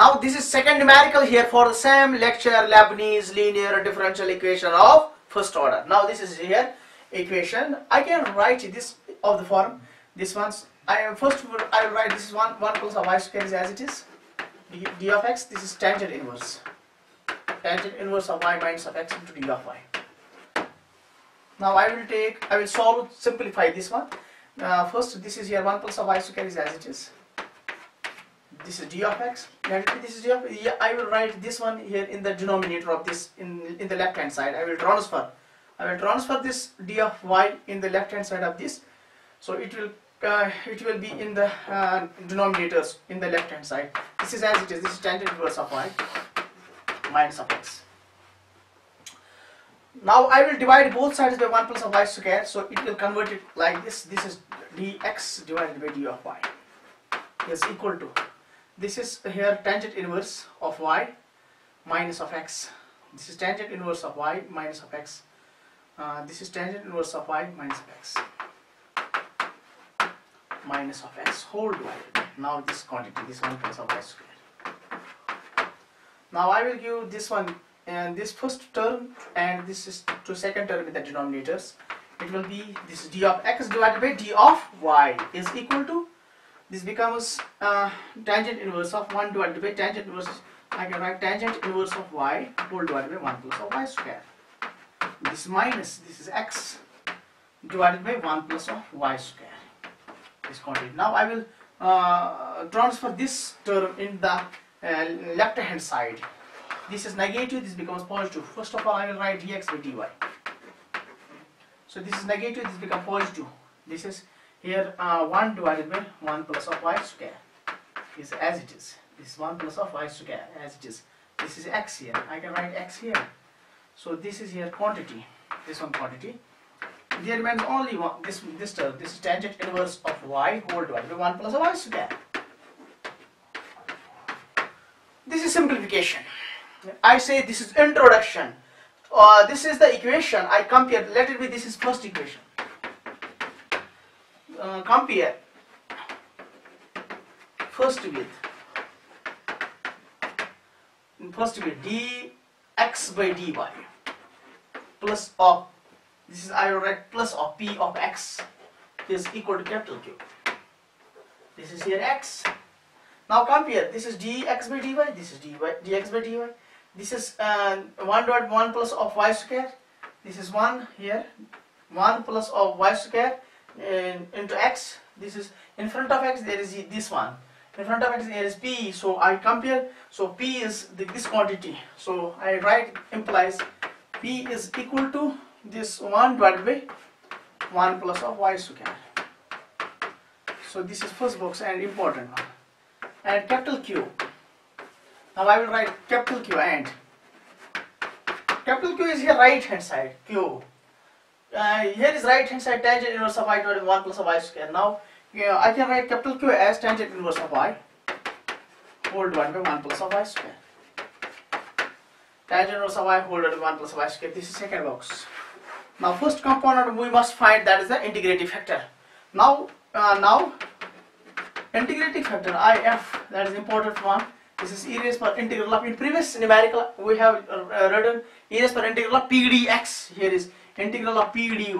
Now this is second numerical here for the same lecture Leibniz linear differential equation of first order. Now this is here equation. I can write this of the form. This one's I am first I will write this is one one plus of y square is as it is. d, d of x this is tangent inverse. Tangent inverse of y minus of x into d of y. Now I will take I will solve simplify this one. Uh, first this is here 1 plus of y square is as it is this is d of x. This is d of yeah, I will write this one here in the denominator of this in in the left hand side. I will transfer. I will transfer this d of y in the left hand side of this. So it will uh, it will be in the uh, denominators in the left hand side. This is as it is. This is tangent inverse of y minus of x. Now I will divide both sides by 1 plus of y square. So it will convert it like this. This is dx divided by d of y is equal to this is here tangent inverse of y minus of x. This is tangent inverse of y minus of x. Uh, this is tangent inverse of y minus of x. Minus of x whole divided. Now this quantity this one plus of y square now I will give this one and this first term and this is to second term in the denominators. It will be this d of x divided by d of y is equal to this becomes uh, tangent inverse of 1 divided by tangent inverse I can write tangent inverse of y whole divided by 1 plus of y square. This minus this is x divided by 1 plus of y square. This quantity. Now I will uh, transfer this term in the uh, left hand side. This is negative this becomes positive. First of all I will write dx by dy. So this is negative this becomes positive. This is here uh, 1 divided by 1 plus of y square is as it is. This is 1 plus of y square as it is. This is x here. I can write x here. So this is here quantity. This one quantity. There remains only one, this this term. This is tangent inverse of y whole divided by 1 plus of y square. This is simplification. I say this is introduction. Uh, this is the equation. I compare. Let it be. This is first equation uh, compare first with first with dx by dy plus of this is I write plus of p of x is equal to capital Q. This is here x. Now compare. This is dx by dy. This is dy dx by dy. This is uh, 1 dot 1 plus of y square. This is 1 here. 1 plus of y square Uh, into x this is in front of x there is this one. In front of x there is p so I compare so p is the, this quantity. So I write implies p is equal to this 1 divided by 1 plus of y square. So this is first box and important one. And capital Q. Now I will write capital Q and. Capital Q is here right hand side Q uh, here is right hand side tangent inverse of y divided by 1 plus of y square. Now I can write capital Q as tangent inverse of y whole divided by 1 plus of y square. Tangent inverse of y whole divided by 1 plus of y square. This is second box. Now first component we must find that is the integrating factor. Now uh, now integrating factor IF that is important one. This is e raised per integral of in previous numerical we have uh, written e raised per integral of pdx. Here is integral of p dy.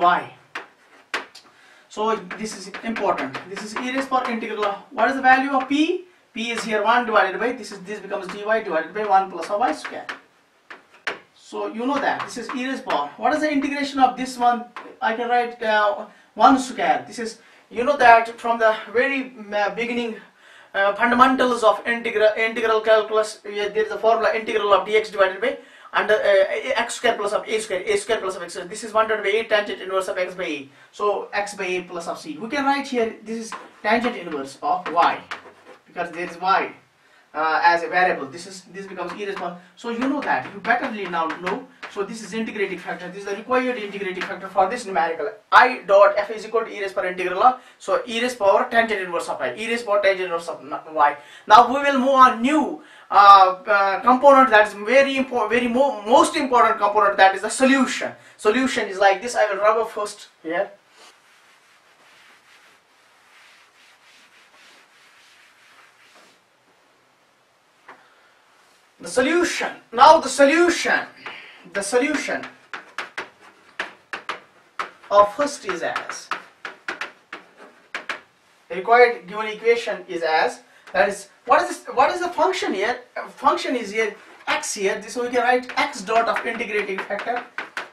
So this is important. This is e raised power integral of what is the value of p? p is here 1 divided by this is this becomes dy divided by 1 plus of y square. So you know that this is e raised power. What is the integration of this one? I can write uh, 1 square. This is you know that from the very uh, beginning uh, fundamentals of integral integral calculus there is a formula integral of dx divided by under uh, x square plus of a square, a square plus of x square. This is 1 divided by a tangent inverse of x by a. So x by a plus of c. We can write here this is tangent inverse of y because there is y uh, as a variable. This is this becomes e power. So you know that you betterly now know. So this is integrating factor. This is the required integrating factor for this numerical. I dot f is equal to e raised power integral of. So e raised power tangent inverse of y. E raised power tangent inverse of y. Now we will move on new Uh, uh, component that is very important, very mo most important component that is the solution. Solution is like this. I will rub up first here. the solution now the solution the solution of first is as required given equation is as that is what is this what is the function here? Function is here x here. This we can write x dot of integrating factor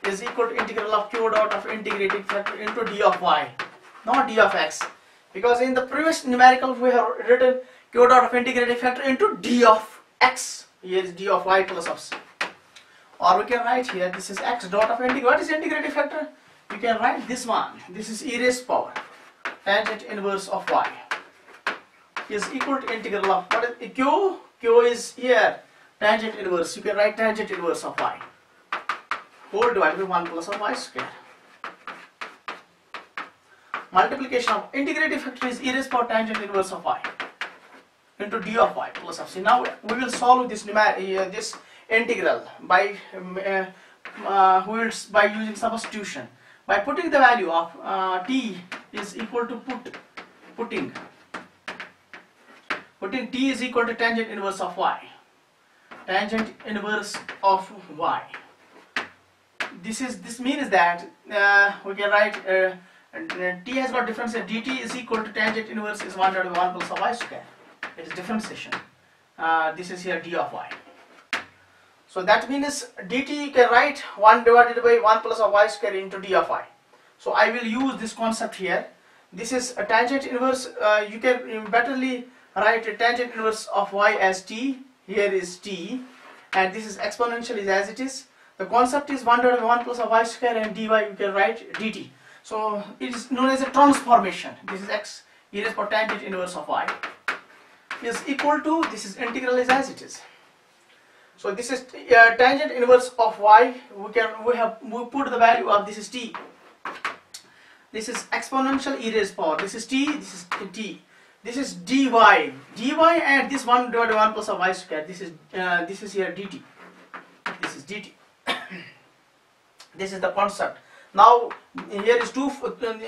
is equal to integral of q dot of integrating factor into d of y not d of x. Because in the previous numerical we have written q dot of integrating factor into d of x. Here is d of y plus of c. Or we can write here this is x dot of integrating what is integrating factor? You can write this one. This is e raised power. Tangent inverse of y is equal to integral of what is q q is here tangent inverse you can write tangent inverse of y. Whole divided by 1 plus of y square. Multiplication of integrating factor is e raised power tangent inverse of y into d of y plus of c. Now we will solve this uh, this integral by um, uh, uh, will by using substitution. By putting the value of uh, t is equal to put putting putting t is equal to tangent inverse of y. Tangent inverse of y. This is this means that uh, we can write uh, uh, t has got difference dt is equal to tangent inverse is 1 divided by 1 plus of y square. It is differentiation uh, this is here d of y. So that means dt you can write 1 divided by 1 plus of y square into d of y. So I will use this concept here. This is a tangent inverse uh, you can betterly write a tangent inverse of y as t. Here is t. And this is exponential is as it is. The concept is 1 divided by 1 plus of y square and dy you can write dt. So it is known as a transformation. This is x e raised power tangent inverse of y is equal to this is integral is as it is. So this is uh, tangent inverse of y. We can we have we put the value of this is t. This is exponential e raised power this is t this is t this is dy. Dy and this 1 divided by 1 plus of y square. This is uh, this is here dt. This is dt. This is the concept now here is two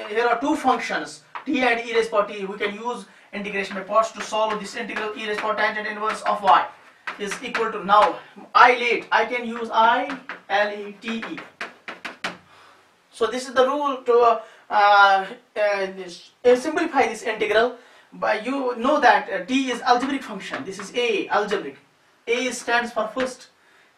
here are two functions. T and e raised power t. We can use integration by parts to solve this integral e raised power tangent inverse of y is equal to now i late. I can use i l e t e. So this is the rule to uh, uh, uh, simplify this integral but you know that uh, t is algebraic function. This is a algebraic. A stands for first.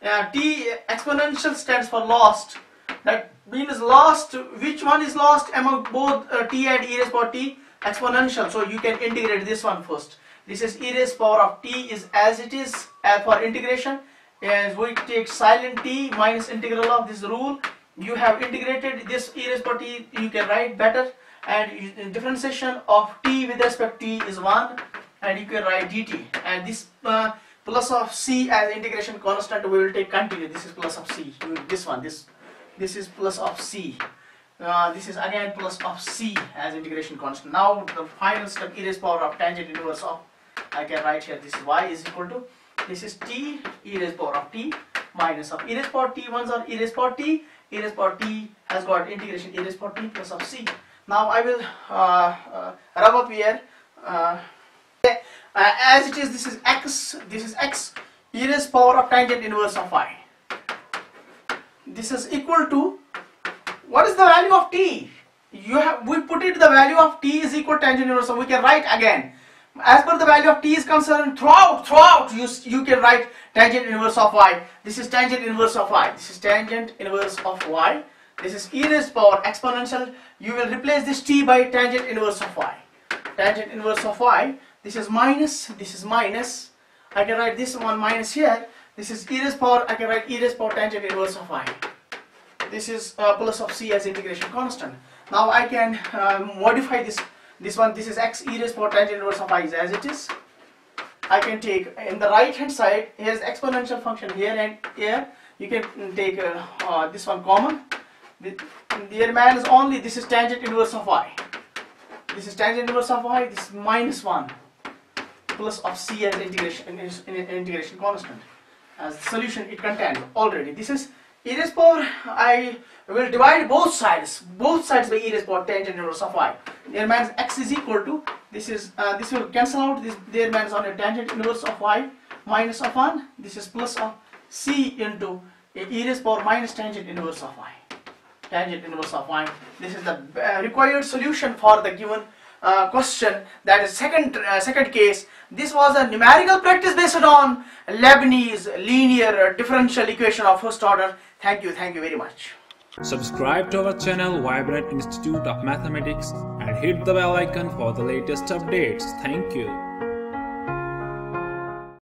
Uh, t exponential stands for lost. That means lost which one is lost among both uh, t and e raised power t? Exponential. So you can integrate this one first. This is e raised power of t is as it is uh, for integration. As we take silent t minus integral of this rule. You have integrated this e raised power t. You can write better and differentiation of t with respect to t is 1 and you can write dt. And this uh, plus of c as integration constant we will take continue. This is plus of c. This one this this is plus of c. Uh, this is again plus of c as integration constant. Now the final step e raised power of tangent inverse of I can write here this y is equal to this is t e raised power of t minus of e raised power t ones are e raised power t. e raised power t has got integration e raised power t plus of c now I will uh, uh, rub up here uh, as it is this is x this is x e raised power of tangent inverse of y this is equal to what is the value of t? You have we put it the value of t is equal to tangent inverse so we can write again. As per the value of t is concerned throughout throughout you you can write tangent inverse of y this is tangent inverse of y this is tangent inverse of y this is e raised power exponential. You will replace this t by tangent inverse of y. Tangent inverse of y this is minus this is minus. I can write this one minus here. This is e raised power I can write e raised power tangent inverse of y. This is uh, plus of c as integration constant. Now I can uh, modify this this one. This is x e raised power tangent inverse of y as it is. I can take in the right hand side here's exponential function here and here. You can take uh, uh, this one common the, the remains only this is tangent inverse of y this is tangent inverse of y this is minus 1 plus of c as integration in, in, in integration constant. As solution it contained already. This is e raised power I will divide both sides. Both sides by e raised power tangent inverse of y remains x is equal to this is uh, this will cancel out this there remains on a tangent inverse of y minus of 1 this is plus of c into e raised power minus tangent inverse of y tangent inverse of y this is the uh, required solution for the given uh, question. That is second uh, second case. This was a numerical practice based on Leibniz linear differential equation of first order. Thank you thank you very much. Subscribe to our channel Vibrant Institute of Mathematics and hit the bell icon for the latest updates. Thank you.